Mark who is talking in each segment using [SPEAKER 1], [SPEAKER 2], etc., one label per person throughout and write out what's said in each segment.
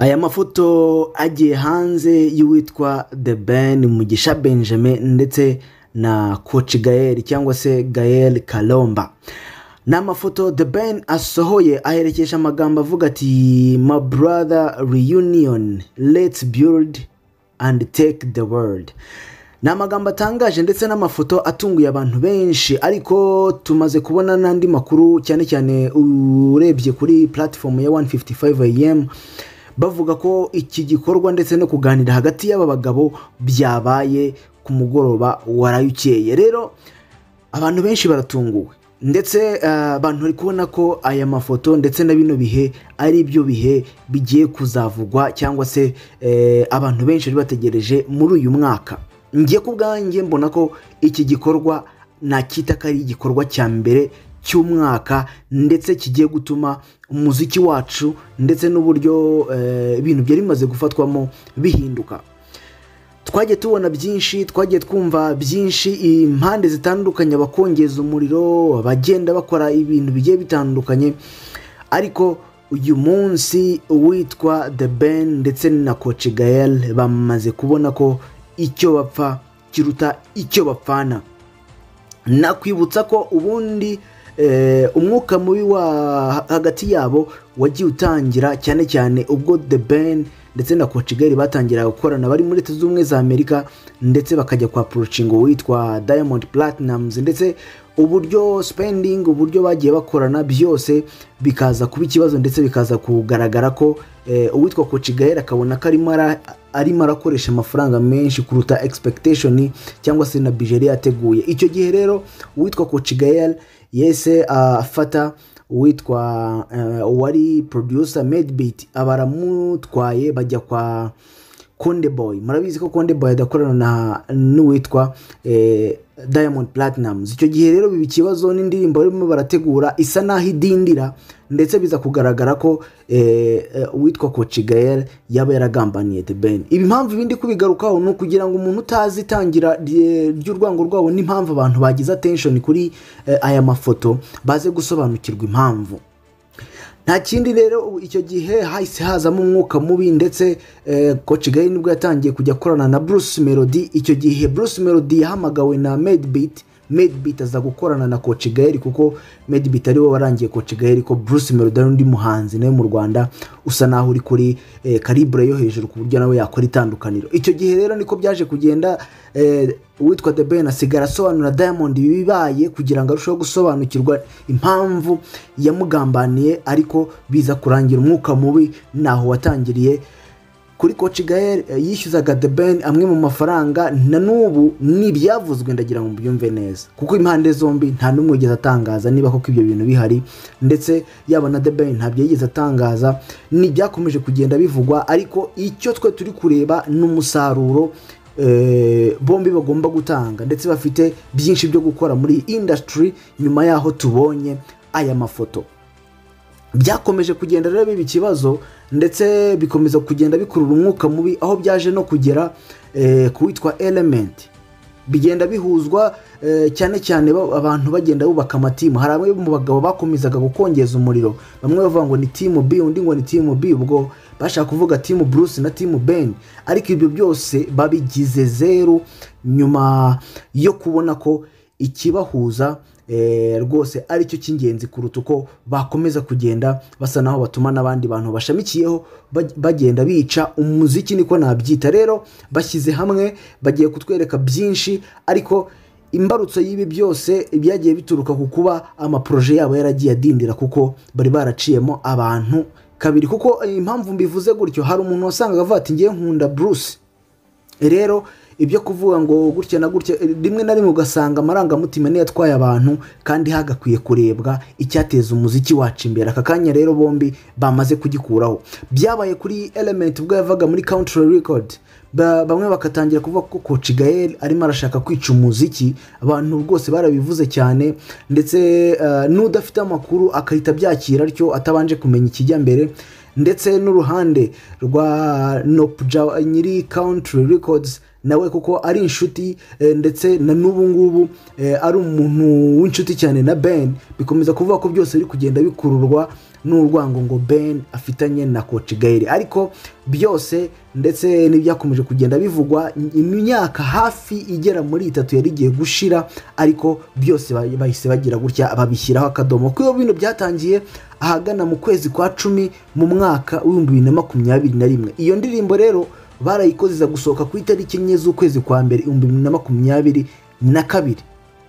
[SPEAKER 1] aya mafoto agiye hanze y'uwitwa The Ben Mugisha Benjamin ndetse na Coach Gael cyangwa se Gael Kalomba. Ni amafoto The Ben asohoye aherekeje amagambo avuga ati my brother reunion let's build and take the world. Ni amagambo atangaje ndetse n'amafoto atunguye abantu benshi ariko tumaze kubona n'andi makuru cyane cyane urebye kuri platform ya 155 am bavuga ko iki gikorwa ndetse no kuganira hagati y'aba bagabo byabaye ku mugoroba waraye ukeye rero abantu benshi baratunguwe. Ndetse abantu bari kubona ko aya mafoto ndetse na bino bihe ari byo bihe bigiye kuzavugwa cyangwa se abantu benshi bari bategereje muri uyu mwaka. Ngiye ku bwanjye mbona ko iki gikorwa nakita ko ari igikorwa cya mbere cy'umwaka ndetse kigiye gutuma umuziki wacu ndetse n'uburyo ibintu byari bimaze gufatwamo bihinduka. Twagiye tubona byinshi twagiye twumva byinshi impande zitandukanye abakongeza umuriro abagenda bakora ibintu bigiye bitandukanye. Ariko uyu munsi uwitwa The Ben ndetse na Coach Gael bamaze kubona ko icyo bapfa kiruta icyo bapfana. Nakwibutsa ko ubundi umwuka mubi wa hagati yabo wagiye utangira cyane cyane ubwo The Ben ndetse na Gael batangira gukorana. Bari muri leta z'ubumwe za amerika ndetse bakajya kwa porocingo witwa diamond platinums ndetse uburyo spending uburyo bagiye bakorana byose bikaza kuba ikibazo ndetse bikaza kugaragara ko uwitwa Coach Gael akabona ko arimo arakoresha amafaranga menshi kuruta expectation cyangwa se na bijeri yateguye. Icyo gihe rero uwitwa Gael yese afata uwitwa wari producer medbeat aba aramutwaye bajya kwa konde boy. Murabizi ko konde boy adakorana n'uwitwa diamond platinums. Icyo gihe rero biba ikibazo n'indirimbo barimo barategura isa n'aho idindira ndetse biza kugaragara ko uwitwa Coach Gael yaba yaragambaniye The Ben. Ibi impamvu ibindi kubigarukaho ni ukugira ngo umuntu utazi itangira ry'urwango rwabo n'impamvu abantu bagize attention kuri aya mafoto baze gusobanukirwa impamvu. Nta kindi rero icyo gihe hahise hazamo umwuka mubi ndetse Coach Gael ni bwo yatangiye kujya akorana na Bruce Melody. Icyo gihe Bruce Melody yahamagawe na Medbeat medbeat aza gukorana na Coach Gael kuko medbeat ari we warangiye Coach Gael ko Bruce Melody ari undi muhanzi nawe mu Rwanda usa naho uri kuri karibure yo hejuru ku buryo nawe yakora itandukaniro. Icyo gihe rero niko byaje kugenda uwitwa The Ben asigara asobanura Diamond ibibaye kugira ngo arusheho gusobanukirwa impamvu yamugambaniye ariko biza kurangira umwuka mubi naho watangiriye kuri Coach Gael yishyuzaga The Ben amwe mu mafaranga na n'ubu ni ibyavuzwe ndagira ngo mbyumve neza. Kuko impande zombi nta n'umwe wigeze atangaza niba koko ibyo bintu bihari ndetse yaba na The Ben ntabyo yigeze atangaza ni ibyakomeje kugenda bivugwa ariko icyo twe turi kureba ni umusaruro bombi bagomba gutanga ndetse bafite byinshi byo gukora muri industry nyuma y'aho tubonye aya mafoto. Byakomeje kugenda rero biba ikibazo ndetse bikomeza kugenda bikurura umwuka mubi aho byaje no kugera ku witwa element. Bigenda bihuzwa cyane cyane abantu bagenda bubaka amatimu hari bamwe mu bagabo bakomezaga gukongeza umuriro. Bamwe bavuga ngo ni timu b undi ngo ni timu b. Ubwo bashaka kuvuga timu bruce na timu ben. Ariko ibyo byose babigize zeru nyuma yo kubona ko ikibahuza rwose ari cyo cy'ingenzi kuruta uko bakomeza kugenda basa naho batuma n'abandi bantu bashamikiyeho bagenda bica umuziki niko nabyita. Rero bashyize hamwe bagiye kutwereka byinshi ariko imbarutso y'ibi byose byagiye bituruka ku kuba amaporoje yabo yaragiye adindira kuko bari baraciyemo abantu kabiri. Kuko impamvu mbivuze gutyo hari umuntu wasangaga avuga ati ngiye nkunda bruce. Rero ibyo kuvuga ngo gutya na gutya rimwe na rimwe ugasanga amarangamutima niyo atwaye abantu kandi hagakwiye kurebwa icyateza umuziki wacu imbere. Aka kanya rero bombi bamaze kugikuraho. Byabaye kuri element ubwo yavaga muri country record. Bamwe bagatangira kuvuga ko Coach Gael arimo arashaka kwica umuziki. Abantu rwose barabivuze cyane ndetse n'udafite amakuru agahita abyakira atyo atabanje kumenya ikijya mbere. Ndetse n'uruhande rwa nopuja nyiri country records nawe kuko ari inshuti ndetse na n'ubu ngubu ari umuntu w'inshuti cyane na ben. Bikomeza kuvuga ko byose biri kugenda bikururwa n'urwango ngo ben afitanye na gael ariko byose ndetse n'ibyakomeje kugenda bivugwa imyaka hafi igera muri itatu yari igiye gushira ariko byose ba- bahise bagira gutya babishyiraho akadomo. Kuko bino byatangiye ahagana mu kwezi kwa cumi mu mwaka w'ibihumbi bibiri na makumyabiri na rimwe. Iyo ndirimbo rero barayikoze iza gusohoka ku itariki enye z'ukwezi kwa mbere ibihumbi bibiri na makumyabiri na kabiri.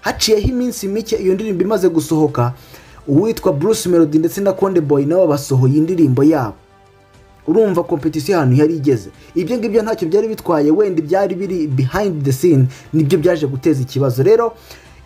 [SPEAKER 1] Haciyeho iminsi mike iyo ndirimbo imaze gusohoka uwitwa bruce melody ndetse na konde boy nabo basohoye indirimbo yabo. Urumva kompetisiyo ahantu yari igeze. Ibyo ngibyo ntacyo byari bitwaye wenda ibyari biri behind the scene ni byo byaje guteza ikibazo. Rero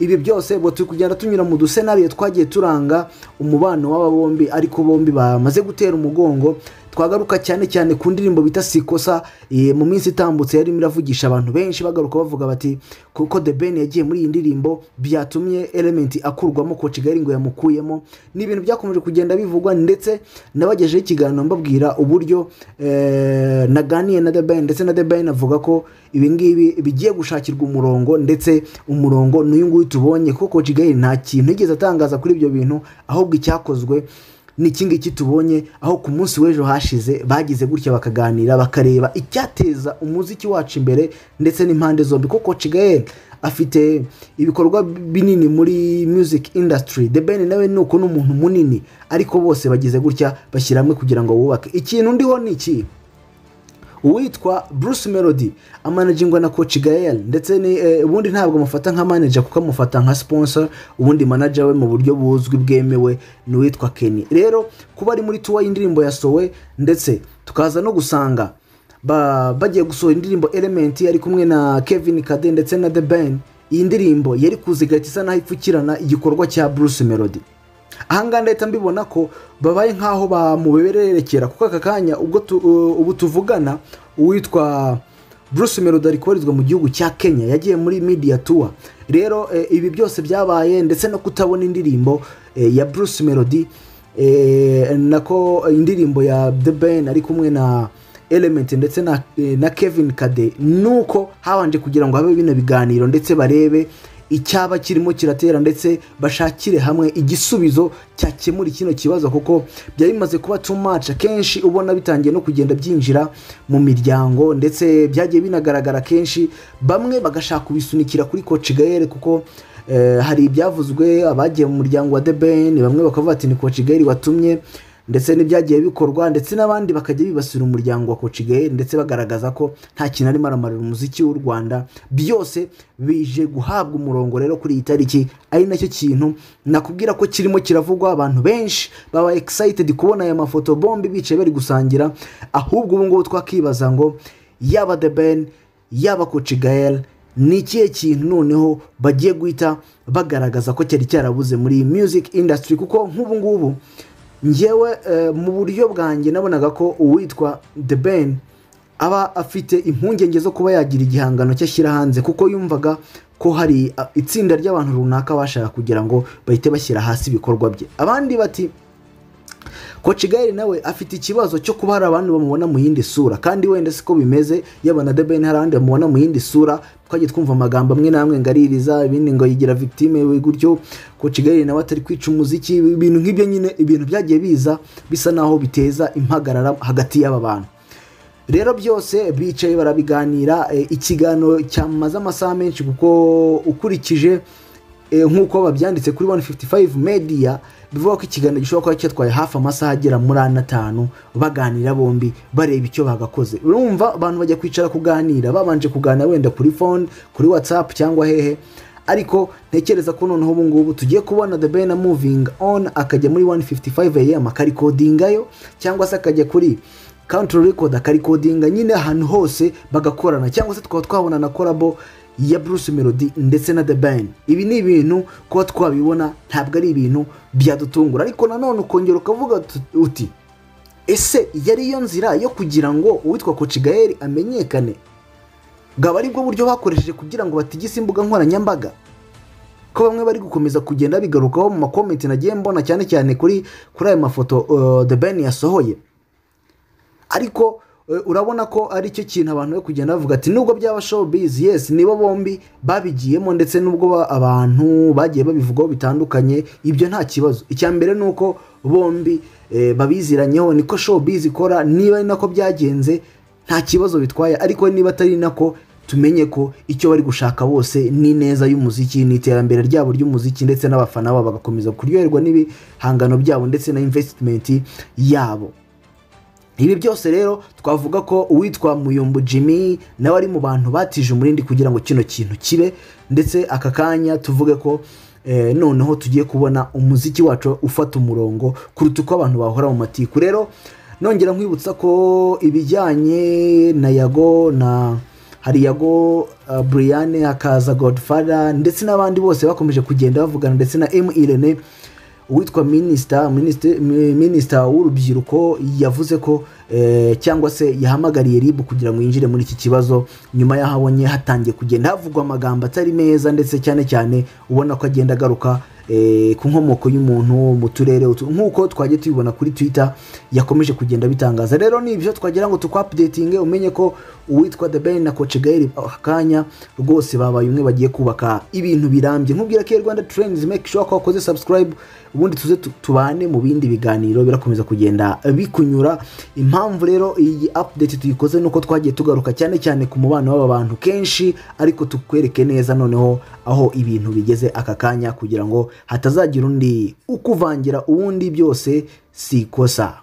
[SPEAKER 1] ibi byose ubwo turi kugenda tunyura mu dusenariyo twagiye turanga umubano w'aba bombi ariko bombi bamaze gutera umugongo twagaruka cyane cyane ku ndirimbo bita sikosa eh, mu minsi itambutse yarimo iravugisha abantu benshi bagaruka bavuga bati kuko the ben yagiye muri iyi ndirimbo byatumye element akurwamo ko kigali ngo yamukuyemo. Ni ibintu byakomeje kugenda bivugwa ndetse nabagejeho ikiganiro mbabwira uburyo eh, naganiye na the ben ndetse na the ben avuga ko ibi ngibi bigiye gushakirwa umurongo ndetse umurongo n'uyu nguyu tubonye kuko Gael nta kintu yigeze atangaza kuri ibyo bintu ahubwo icyakozwe ni iki ngiki tubonye aho ku munsi w'ejo hashize bagize gutya bakaganira bakareba icyateza umuziki wacu imbere ndetse n'impande zombi. Kuko Gael afite ibikorwa binini muri music industry. The ben nawe ni uko ni umuntu munini ariko bose bagize gutya bashyira hamwe kugira ngo bubake. Ikintu ndiho ni iki? Uwitwa bruce melody amanagingwa na coach gael ndetse eh, ubundi ntabwo amufata nka manager kuko amufata nka sponsor ubundi manager we mu buryo buzwi bwemewe ni uwitwa kenny. Rero kuba ari muri tuwa y'indirimbo yasowe ndetse tukaza no gusanga ba- bagiye gusohora indirimbo element ari kumwe na kevin kade ndetse na the ben iyi ndirimbo yari kuza isa naho ipfukirana igikorwa cya bruce melody. Ahangaha ndahita mbibona ko babaye nk'aho bamubererekera kuko aka kanya ubu tuvugana uwitwa bruce melody ari kubarizwa mu gihugu cya kenya yagiye muri media tour. Rero eh, ibi byose byabaye ndetse no kutabona indirimbo eh, ya bruce melody eh, nako indirimbo ya the ben ari kumwe na element ndetse na kevin kade. Nuko habanje kugira ngo habe bino biganiro ndetse barebe icyaba kirimo kiratera ndetse bashakire hamwe igisubizo cyakemura kino kibazo kuko byari bimaze kuba too much. Akenshi ubona bitangiye no kugenda byinjira mu miryango ndetse byagiye binagaragara kenshi bamwe bagashaka kubisunikira kuri gael kuko eh, hari ibyavuzwe abagiye mu muryango wa the ben bamwe bakavuga ati ni gael watumye ndetse n'ibyagiye bikorwa ndetse n'abandi bakajya bibasira umuryango wa Gael ndetse bagaragaza ko nta kintu arimo aramarira umuziki w'u Rwanda. Byose bije guhabwa umurongo rero kuri iyi tariki ari na cyo kintu nakubwira ko kirimo kiravugwa abantu benshi baba excited kubona aya mafoto bombi bicaye bari gusangira ahubwo ubu ngubu twakibaza ngo yaba The Ben yaba Gael ni ikihe kintu noneho bagiye guhita bagaragaza ko cyari cyarabuze muri music industry? Kuko nk'ubu ngubu ngewe eh, mu buryo bwanjye nabonaga ko uwitwa the ben aba afite impungenge zo kuba yagira igihangano cye ashyira hanze kuko yumvaga ko hari ah, itsinda ry'abantu runaka bashaka kugira ngo bahite bashyira hasi ibikorwa bye. Abandi bati Coach Gael nawe afite ikibazo cyo kuba hari abandi bamubona mu yindi sura. Kandi wenda siko bimeze yaba na The Ben hari abandi bamubona mu yindi sura twagiye twumva amagambo amwe n'amwe ngaririza ibindi ngo yigira victime gutyo Coach Gael nawe atari kwica umuziki ibintu nk'ibyo nyine ibintu byagiye biza bisa naho biteza impagarara hagati y'aba bantu. Rero byose bicaye barabiganira eh, ikiganiro cyamaze amasaha menshi kuko ukurikije nk'uko babyanditse kuri 155 media bivuga ko ikiganiro gishobora kuba cyatwaye hafi amasaha agera muri ane atanu baganira bombi bareba icyo bagakoze. Urumva abantu bajya kwicara kuganira babanje kuganira wenda kuri phone kuri whatsapp cyangwa hehe. Ariko ntekereza ko noneho ubu ngubu tugiye kubona the ben moving on akajya muri 155 am akarikodingayo cyangwa se akajya kuri country record akarikodinga nyine ahantu hose bagakorana. Cyangwa se tukaba twabona na korabo ya bruce melody ndetse na the ben ibi ni ibintu kuba twabibona ntabwo ari ibintu byadutungura. Ariko nanone ukongera ukavuga uti- ese yari yo nzira yo kugira ngo uwitwa Gael amenyekane? Bwaba ari bwo buryo bakoresheje kugira ngo batigise imbuga nkoranyambaga? Ko bamwe bari gukomeza kugenda bigarukaho mu makomenti nagiye mbona cyane cyane kuri kuri aya mafoto uh, the ben yasohoye. Ariko urabona ko ari cyo kintu abantu bari kugenda bavuga ati nubwo byaba showbiz yes nibo bombi babigiyemo ndetse nubwo ba- abantu bagiye babivugaho bitandukanye ibyo nta kibazo. Icya mbere ni uko bombi eh, babiziranyeho niko showbiz ikora niba ari nako byagenze nta kibazo bitwaye. Ariko niba atari nako tumenye ko icyo bari gushaka bose ni neza y'umuziki ni iterambere ryabo ry'umuziki ndetse n'abafana babo bagakomeza kuryoherwa n'ibihangano byabo ndetse na invesitimenti yabo. Ibi byose rero twavuga ko uwitwa muyumbu jimmy nawe ari mu bantu batije umurindi kugira ngo kino kintu kibe ndetse aka kanya tuvuge ko eh, noneho tugiye kubona umuziki wacu ufata umurongo kuruta uko abantu bahora mu matiku. Rero nongera nkwibutsa ko ibijyanye na yago na hari yago uh, brian hakaza godfather ndetse n'abandi bose bakomeje kugenda bavugana ndetse na m irene uwitwa minisita minisita w'urubyiruko yavuze ko eh, cyangwa se yahamagariye rib kugira ngo yinjire muri iki kibazo nyuma y'aho abonye hatangiye kugenda. Havugwa amagambo atari meza ndetse cyane cyane ubona ko agenda agaruka ku nkomoko y'umuntu mu turere nk'uko twagiye tubibona kuri twitter yakomeje kugenda bitangaza rero ni ibyo twagira ngo tukwapudetinge umenye ko uwitwa the ben na coach gael aka kanya rwose babaye umwe bagiye kubaka ibintu birambye. Nkubwira ko rwanda trends make sure ko wakoze subscribe ubundi tuze tu- tubane mu bindi biganiro birakomeza kugenda bikunyura. Impamvu rero iyi update tuyikoze nuko twagiye tugaruka cyane cyane ku mubano w'aba bantu kenshi ariko tukwereke neza noneho aho ibintu bigeze aka kanya kugira ngo hatazagira undi ukuvangira uwundi byose si ikosa.